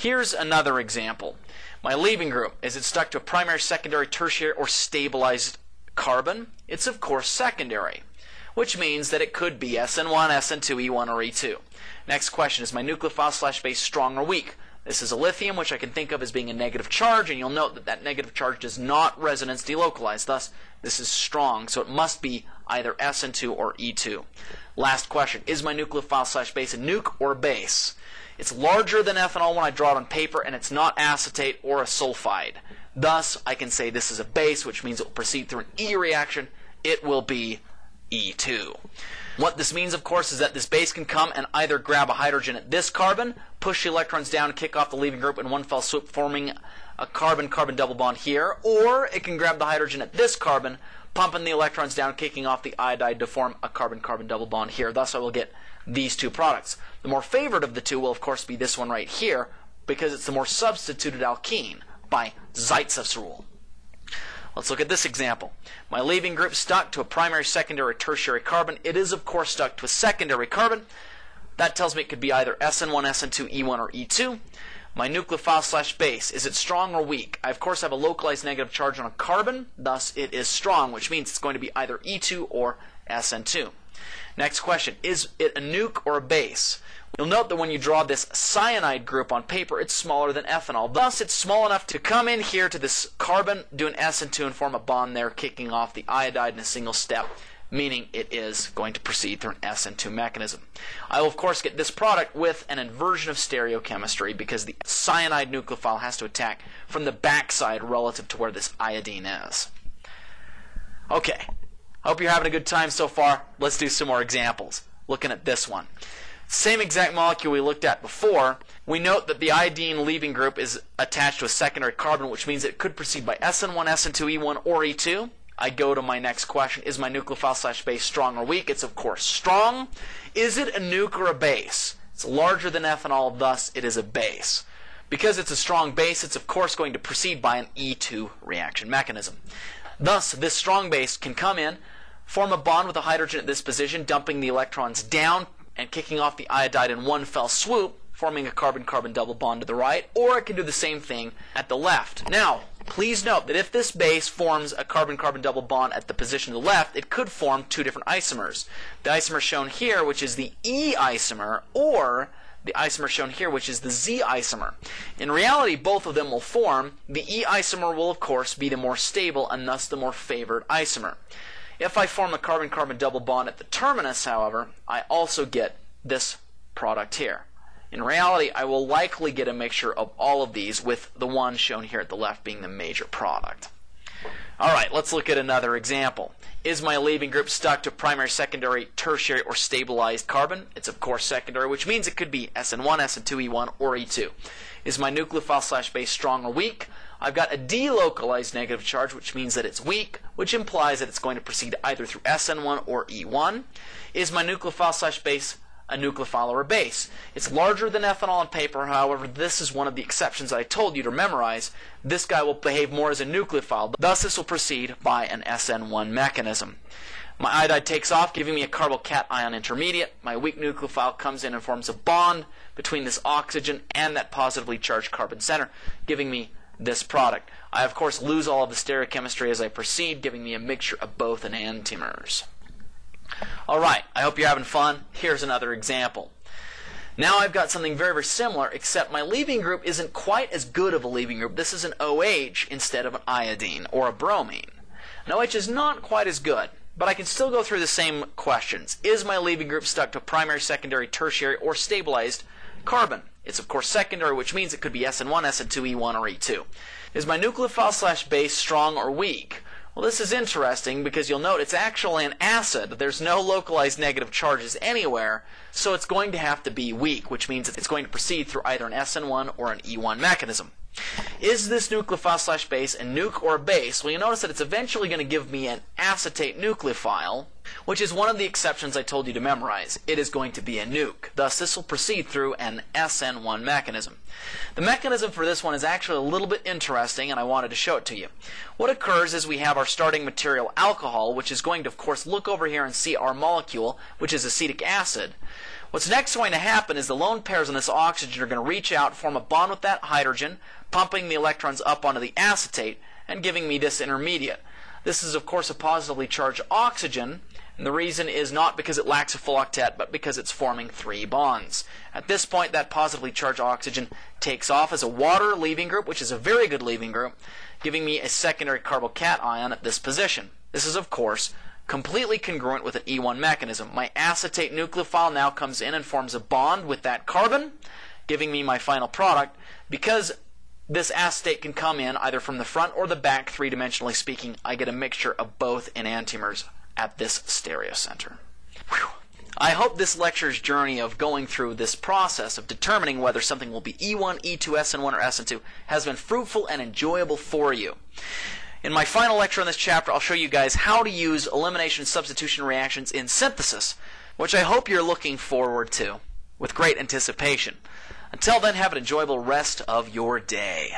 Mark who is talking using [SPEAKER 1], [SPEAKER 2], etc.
[SPEAKER 1] Here's another example. My leaving group, is it stuck to a primary, secondary, tertiary, or stabilized carbon? It's of course secondary, which means that it could be SN1, SN2, E1, or E2. Next question, is my nucleophile slash base strong or weak? This is a lithium, which I can think of as being a negative charge, and you'll note that that negative charge does not resonance delocalize. Thus, this is strong, so it must be either SN2 or E2. Last question, is my nucleophile slash base a nuke or base? It's larger than ethanol when I draw it on paper, and it's not acetate or a sulfide. Thus, I can say this is a base, which means it will proceed through an E reaction. It will be E2. What this means, of course, is that this base can come and either grab a hydrogen at this carbon, push the electrons down, kick off the leaving group in one fell swoop, forming a carbon-carbon double bond here, or it can grab the hydrogen at this carbon, pumping the electrons down, kicking off the iodide to form a carbon-carbon double bond here. Thus, I will get these two products. The more favored of the two will, of course, be this one right here, because it's the more substituted alkene by Zaitsev's rule. Let's look at this example. My leaving group stuck to a primary, secondary, tertiary carbon. It is, of course, stuck to a secondary carbon. That tells me it could be either SN1, SN2, E1, or E2. My nucleophile slash base, is it strong or weak? I, of course, have a localized negative charge on a carbon, thus it is strong, which means it's going to be either E2 or SN2. Next question, is it a nuke or a base? You'll note that when you draw this cyanide group on paper, it's smaller than ethanol. Thus, it's small enough to come in here to this carbon, do an SN2, and form a bond there, kicking off the iodide in a single step, meaning it is going to proceed through an SN2 mechanism. I will, of course, get this product with an inversion of stereochemistry because the cyanide nucleophile has to attack from the backside relative to where this iodine is. Okay, hope you're having a good time so far. Let's do some more examples. Looking at this one. Same exact molecule we looked at before, we note that the iodine leaving group is attached to a secondary carbon, which means it could proceed by SN1, SN2, E1, or E2. I go to my next question. Is my nucleophile slash base strong or weak? It's of course strong. Is it a nuke or a base? It's larger than ethanol, thus it is a base. Because it's a strong base, it's of course going to proceed by an E2 reaction mechanism. Thus, this strong base can come in, form a bond with a hydrogen at this position, dumping the electrons down, and kicking off the iodide in one fell swoop, forming a carbon-carbon double bond to the right, or it can do the same thing at the left. Now, please note that if this base forms a carbon-carbon double bond at the position to the left, it could form two different isomers. The isomer shown here, which is the E isomer, or the isomer shown here, which is the Z isomer. In reality, both of them will form. The E isomer will, of course, be the more stable and thus the more favored isomer. If I form a carbon-carbon double bond at the terminus, however, I also get this product here. In reality, I will likely get a mixture of all of these with the one shown here at the left being the major product. Alright, let's look at another example. Is my leaving group stuck to primary, secondary, tertiary, or stabilized carbon? It's of course secondary, which means it could be SN1, SN2, E1, or E2. Is my nucleophile slash base strong or weak? I've got a delocalized negative charge, which means that it's weak, which implies that it's going to proceed either through SN1 or E1. Is my nucleophile slash base a nucleophile or a base? It's larger than ethanol on paper, however, this is one of the exceptions I told you to memorize. This guy will behave more as a nucleophile, thus this will proceed by an SN1 mechanism. My iodide takes off, giving me a carbocation intermediate. My weak nucleophile comes in and forms a bond between this oxygen and that positively charged carbon center, giving me this product. I, of course, lose all of the stereochemistry as I proceed, giving me a mixture of both enantiomers. Alright, I hope you're having fun. Here's another example. Now I've got something very, very similar, except my leaving group isn't quite as good of a leaving group. This is an OH instead of an iodine or a bromine. An OH is not quite as good, but I can still go through the same questions. Is my leaving group stuck to primary, secondary, tertiary, or stabilized carbon? It's of course secondary, which means it could be SN1, SN2, E1, or E2. Is my nucleophile slash base strong or weak? Well, this is interesting because you'll note it's actually an acid. There's no localized negative charges anywhere, so it's going to have to be weak, which means it's going to proceed through either an SN1 or an E1 mechanism. Is this nucleophile slash base a nuke or a base? Well, you notice that it's eventually going to give me an acetate nucleophile, which is one of the exceptions I told you to memorize. It is going to be a nuke. Thus, this will proceed through an SN1 mechanism. The mechanism for this one is actually a little bit interesting, and I wanted to show it to you. What occurs is we have our starting material alcohol, which is going to, of course, look over here and see our molecule, which is acetic acid. What's next going to happen is the lone pairs on this oxygen are going to reach out, form a bond with that hydrogen, pumping the electrons up onto the acetate and giving me this intermediate. This is, of course, a positively charged oxygen, and the reason is not because it lacks a full octet, but because it's forming three bonds. At this point, that positively charged oxygen takes off as a water leaving group, which is a very good leaving group, giving me a secondary carbocation at this position. This is, of course, completely congruent with an E1 mechanism. My acetate nucleophile now comes in and forms a bond with that carbon, giving me my final product. Because this acetate can come in either from the front or the back, three dimensionally speaking, I get a mixture of both enantiomers at this stereocenter. Whew. I hope this lecture's journey of going through this process of determining whether something will be E1, E2, SN1, or SN2 has been fruitful and enjoyable for you. In my final lecture on this chapter, I'll show you guys how to use elimination substitution reactions in synthesis, which I hope you're looking forward to with great anticipation. Until then, have an enjoyable rest of your day.